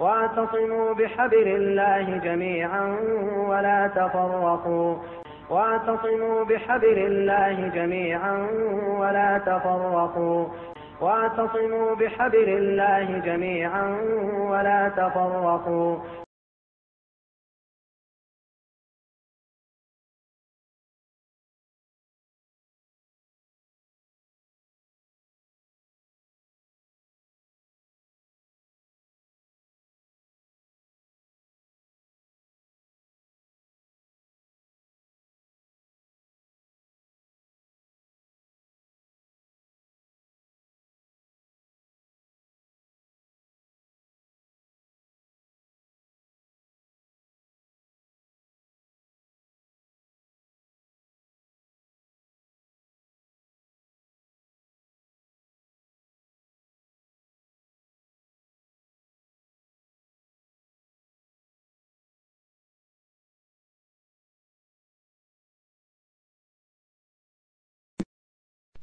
واعتصموا بحبل الله جميعا ولا تفرقوا. واعتصموا بحبل الله جميعا ولا تفرقوا. واعتصموا بحبل الله جميعا ولا تفرقوا.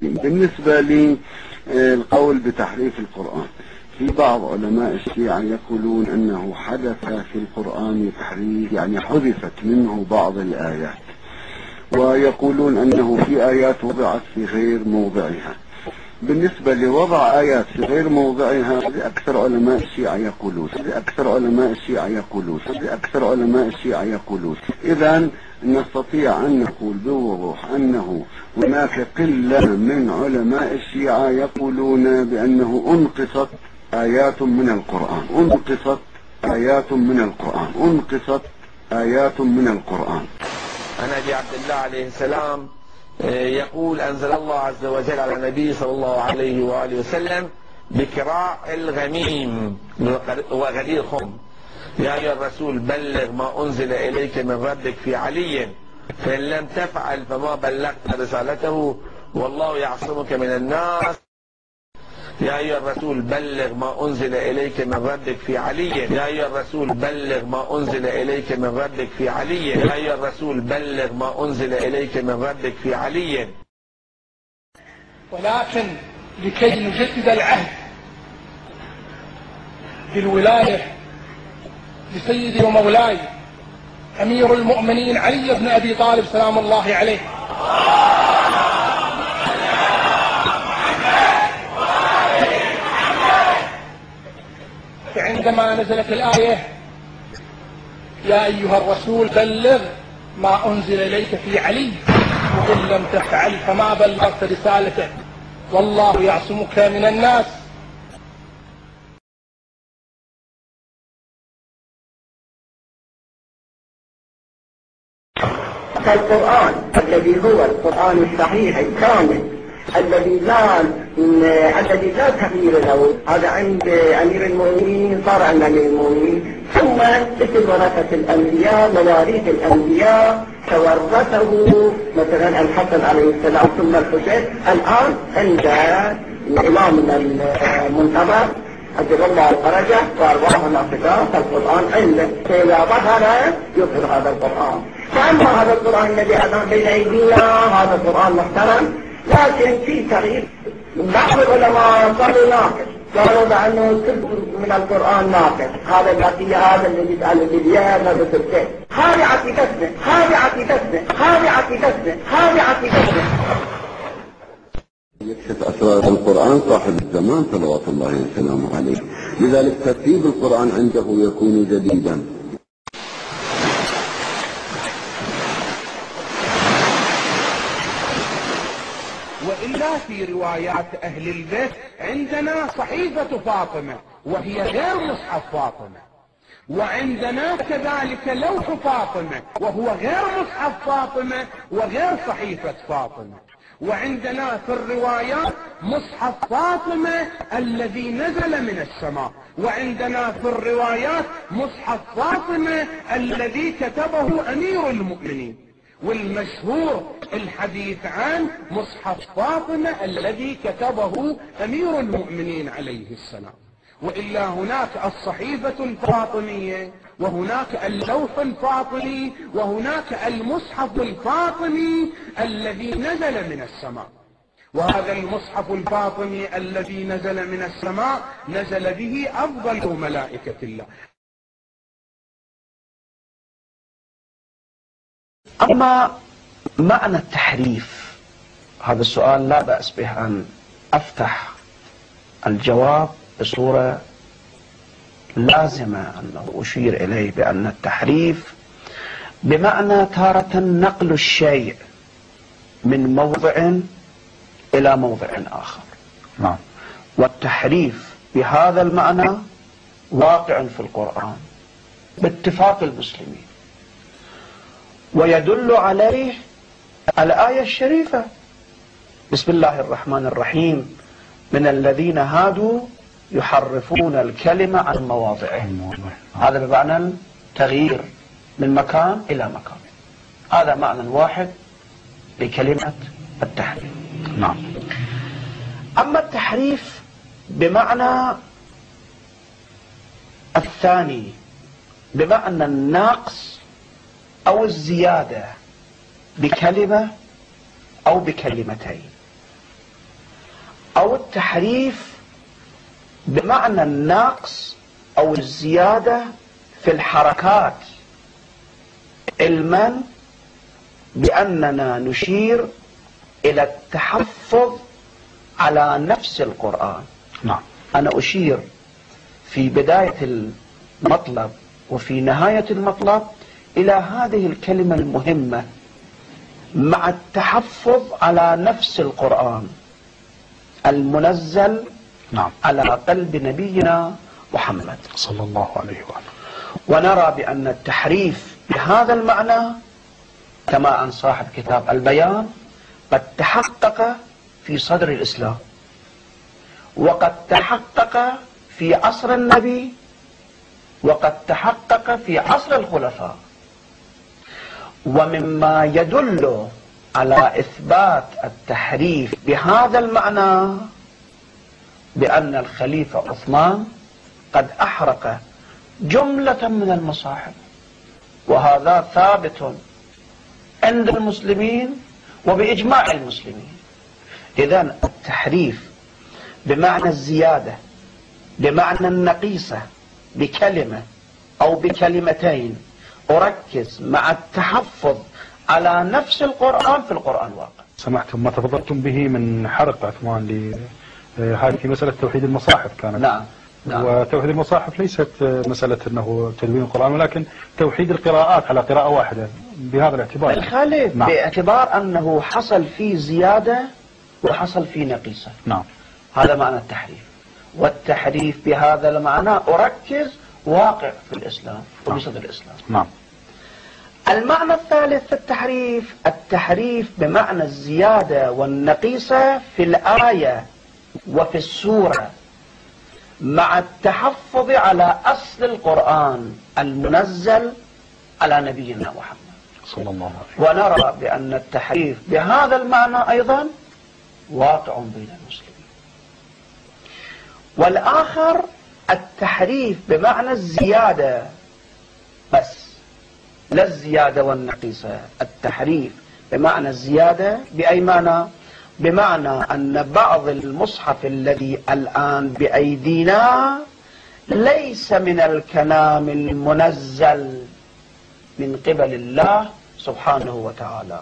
بالنسبة للقول بتحريف القرآن. في بعض علماء الشيعة يقولون أنه حدث في القرآن تحريف يعني حذفت منه بعض الآيات. ويقولون أنه في آيات وضعت في غير موضعها. بالنسبة لوضع آيات في غير موضعها أكثر علماء الشيعة يقولون. أكثر علماء الشيعة يقولون. أكثر علماء الشيعة يقولون. إذا نستطيع أن نقول بوضوح هناك قلة من علماء الشيعة يقولون بأنه أنقصت آيات من القرآن. أنقصت آيات من القرآن. أنقصت آيات من القرآن. عن أبي عبد الله عليه السلام يقول أنزل الله عز وجل على النبي صلى الله عليه وآله وسلم بكراء الغميم وغدير خم يا أيها الرسول بلغ ما أنزل إليك من ربك في علي فان لم تفعل فما بلغت رسالته والله يعصمك من الناس. يا أيها الرسول بلغ ما أنزل إليك من ربك في علي. يا أيها الرسول بلغ ما أنزل إليك من ربك في علي. يا أيها الرسول بلغ ما أنزل إليك من ربك في علي. ولكن لكي نجدد العهد بالولاية لسيدي ومولاي أمير المؤمنين علي بن أبي طالب سلام الله عليه. عندما نزلت الآية يا أيها الرسول بلغ ما أنزل إليك في علي وإن لم تفعل فما بلغت رسالته. والله يعصمك من الناس. فالقرآن الذي هو القرآن الصحيح الكامل الذي لا الذي لا تغيير له. هذا عند أمير المؤمنين صار عند أمير المؤمنين. ثم مثل ورثة الأنبياء مواريث الأنبياء تورثه مثلا الحسن عليه السلام ثم الحسين. الآن عند امامنا المنتظر أجل الله الفرجة وأرواحنا فداء فالقرآن عنده. فإذا ظهر يظهر هذا القرآن. فأما هذا القرآن الذي الآن بين أيدينا هذا القرآن محترم لكن في تغيير. بعض العلماء قالوا ناقص. قالوا بأنه كل من القرآن ناقص. هذا الذي هذا الذي يسأل بالياء هذا الشيء هذه عقيدتنا هذه عقيدتنا هذه عقيدتنا هذه عقيدتنا. يكشف أسرار القرآن صاحب الزمان صلوات الله وسلامه عليه. لذلك ترتيب القرآن عنده يكون جديدا. في روايات أهل البيت عندنا صحيفة فاطمة وهي غير مصحف فاطمة. وعندنا كذلك لوح فاطمة وهو غير مصحف فاطمة وغير صحيفة فاطمة. وعندنا في الروايات مصحف فاطمة الذي نزل من السماء. وعندنا في الروايات مصحف فاطمة الذي كتبه أمير المؤمنين. والمشهور الحديث عن مصحف فاطمة الذي كتبه أمير المؤمنين عليه السلام. وإلا هناك الصحيفة الفاطمية وهناك اللوح الفاطمي وهناك المصحف الفاطمي الذي نزل من السماء. وهذا المصحف الفاطمي الذي نزل من السماء نزل به أفضل ملائكة الله. أما معنى التحريف هذا السؤال لا بأس به أن أفتح الجواب بصورة لازمة أن أشير إليه بأن التحريف بمعنى تارة نقل الشيء من موضع إلى موضع آخر. نعم. والتحريف بهذا المعنى واقع في القرآن باتفاق المسلمين. ويدل عليه الآية الشريفة. بسم الله الرحمن الرحيم. من الذين هادوا يحرفون الكلمة عن مواضعه. هذا بمعنى التغيير من مكان إلى مكان. هذا معنى واحد لكلمة التحريف. نعم. أما التحريف بمعنى الثاني بمعنى النقص أو الزيادة بكلمة أو بكلمتين. أو التحريف بمعنى النقص أو الزيادة في الحركات. علما بأننا نشير إلى التحفظ على نفس القرآن. نعم. أنا أشير في بداية المطلب وفي نهاية المطلب إلى هذه الكلمة المهمة مع التحفظ على نفس القرآن المنزل نعم. على قلب نبينا محمد. صلى الله عليه وآله. ونرى بأن التحريف بهذا المعنى كما أن صاحب كتاب البيان قد تحقق في صدر الإسلام وقد تحقق في عصر النبي وقد تحقق في عصر الخلفاء. ومما يدل على إثبات التحريف بهذا المعنى بأن الخليفة عثمان قد أحرق جملة من المصاحف. وهذا ثابت عند المسلمين وبإجماع المسلمين. إذا التحريف بمعنى الزيادة بمعنى النقيصة بكلمة أو بكلمتين أركز مع التحفظ على نفس القرآن في القرآن واقع سمعتم ما تفضلتم به من حرق عثمان آه، هذه في مسألة توحيد المصاحف كانت. نعم نعم. وتوحيد المصاحف ليست آه، مسألة أنه تدوين القرآن ولكن توحيد القراءات على قراءة واحدة بهذا الاعتبار. الخالف نعم. باعتبار أنه حصل فيه زيادة وحصل فيه نقيصة. نعم. هذا معنى التحريف. والتحريف بهذا المعنى أركز واقع في الإسلام وفي صدر الإسلام. نعم. المعنى الثالث في التحريف التحريف بمعنى الزيادة والنقيصة في الآية وفي السورة مع التحفظ على أصل القرآن المنزل على نبينا محمد. صلى الله عليه ونرى بأن التحريف بهذا المعنى أيضا واقع بين المسلمين. والآخر التحريف بمعنى الزيادة بس لا الزيادة والنقيصة. التحريف بمعنى الزيادة بأي معنى؟ بمعنى أن بعض المصحف الذي الآن بأيدينا ليس من الكلام المنزل من قبل الله سبحانه وتعالى.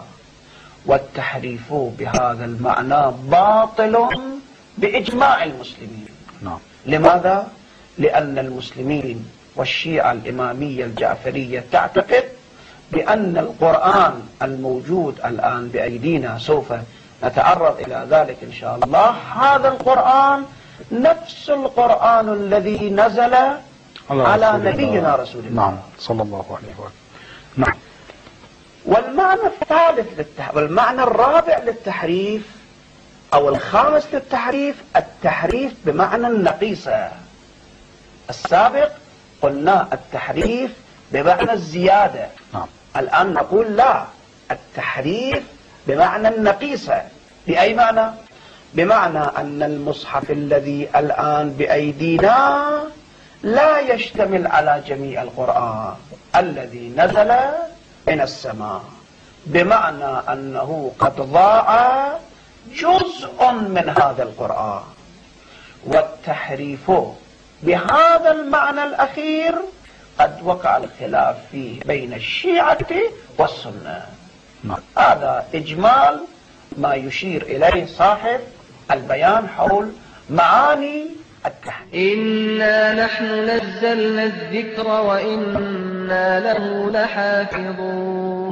والتحريف بهذا المعنى باطل بإجماع المسلمين. نعم. لماذا؟ لأن المسلمين والشيعة الإمامية الجعفرية تعتقد بأن القرآن الموجود الآن بأيدينا سوف نتعرض إلى ذلك إن شاء الله. هذا القرآن نفس القرآن الذي نزل على رسول. نبينا رسول الله. نعم صلى الله عليه وآله نعم. والمعنى الثالث للتح... والمعنى الرابع للتحريف أو الخامس للتحريف التحريف بمعنى النقيصة السابق قلنا التحريف بمعنى الزيادة. نعم. الآن نقول لا. التحريف بمعنى النقيصة بأي معنى؟ بمعنى أن المصحف الذي الآن بأيدينا لا يشتمل على جميع القرآن الذي نزل من السماء. بمعنى أنه قد ضاع جزء من هذا القرآن. والتحريف بهذا المعنى الأخير قد وقع الخلاف فيه بين الشيعة والسنة. نعم. هذا إجمال ما يشير إليه صاحب البيان حول معاني التحريف إنا نحن نزلنا الذكر وإنا له لحافظون.